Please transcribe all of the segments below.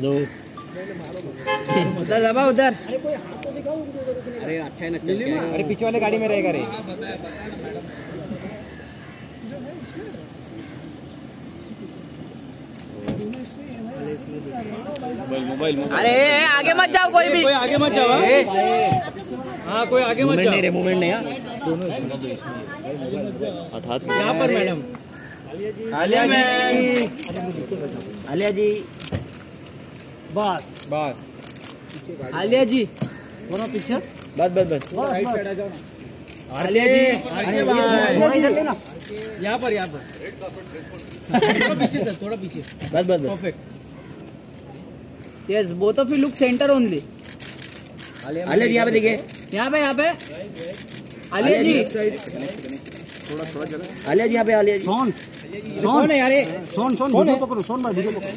दो। उधर दबा उधर। अरे अच्छा है ना चल अरे पीछे वाले गाड़ी में रहेगा रे। अरे आगे मत जाओ कोई भी। कोई आगे मत जाओ हाँ। कोई आगे मत जाओ। नहीं रे मूवमेंट नहीं हाँ। यहाँ पर मैडम। आलिया जी। आलिया जी। बस। बस। आलिया जी बोलो पीछे। बस बस बस। आलिया जी। आगे बाय यहाँ पर यहाँ पर। थोड़ा पीछे सर थोड़ा पीछे। बस बस perfect yes both of you look centre only Alia ji यहाँ पे देखिए। यहाँ पे यहाँ पे। आलिया जी। थोड़ा आलिया जी यहाँ पे आलिया जी। सोन। कौन है यार ये? सोन सोन है? वीडियो पकड़ो सोन भाई वीडियो पकड़ो।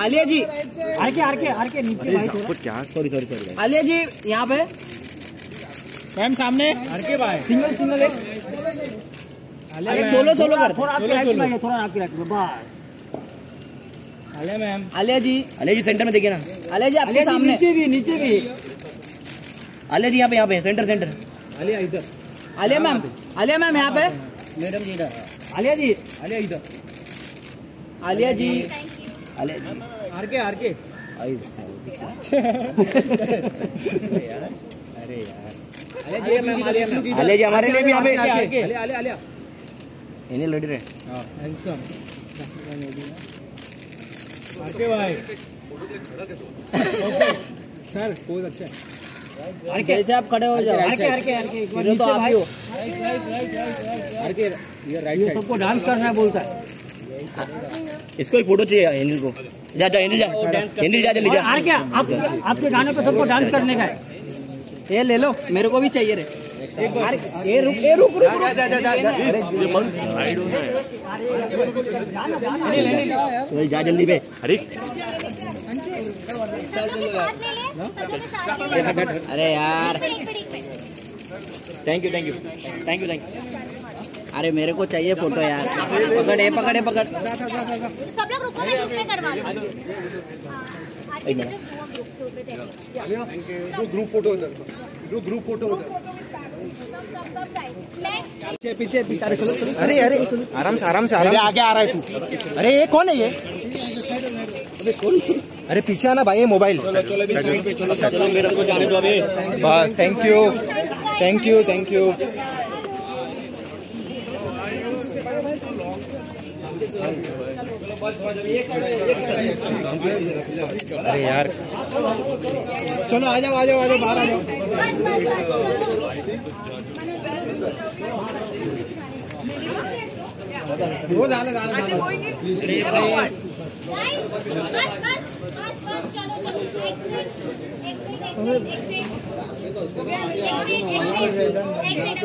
Alia ji. R K R K R K नीचे भाई थोड़ा क्या sorry sorry sorry Alia ji यहाँ पे। मैम सामने। आगे बाय सिंगल सिंगल एक। अरे सोलो सोलो कर। थोड़ा आपके राइट में थोड़ा आपके राइट में बस। आलिया मैम। आलिया जी। आलिया जी सेंटर में देखिए ना। आलिया जी आपके सामने। नीचे भी नीचे भी। आलिया जी यहाँ पे यहाँ पे सेंटर सेंटर आलिया इधर। आलिया मैम आलिया मैम यहाँ पे। मैडम जी इधर। आलिया जी। आलिया इधर। Alia ji. Alia ji R K R K आई आलिया जी हमारे लिए भी यहाँ पे इन्हें लड़ रहे हैंडसम आर भाई सर बहुत अच्छा है अरे कैसे आप खड़े हो जाओ। Are K R K R के हीरो तो आप ही हो। आर के ये राइट साइड सबको डांस करना है बोलता है। इसको एक फ़ोटो चाहिए अनिल को। जा जा अनिल जा। अनिल जा जल्दी जा। और क्या? आप आपके गाने पे सबको डांस करने का है। ये ले लो मेरे को भी चाहिए रे। अरे, ये रुक ये रुक रुक जा जा जा जा। अरे तो जा जल्दी पे अरे अरे यार। Thank you thank you thank you thank you अरे मेरे को चाहिए फ़ोटो यार। पकड़ ये पकड़ सब लोग रुको मैं ग्रुप में करवा लो हाँ, ग्रुप फ़ोटो उधर। ग्रुप ग्रुप फ़ोटो पीछे पीछे अरे अरे। आराम से आराम से आराम आगे आ रहा है तू। अरे ये कौन है ये? अरे पीछे आना भाई ये मोबाइल चलो मेरे को जाने दो अभी। बस thank you thank you thank you अरे यार चलो आ जाओ आ जाओ आ जाओ बाहर आ जाओ बस बस वो जाने जाने हो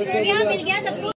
हो गया मिल गया सबको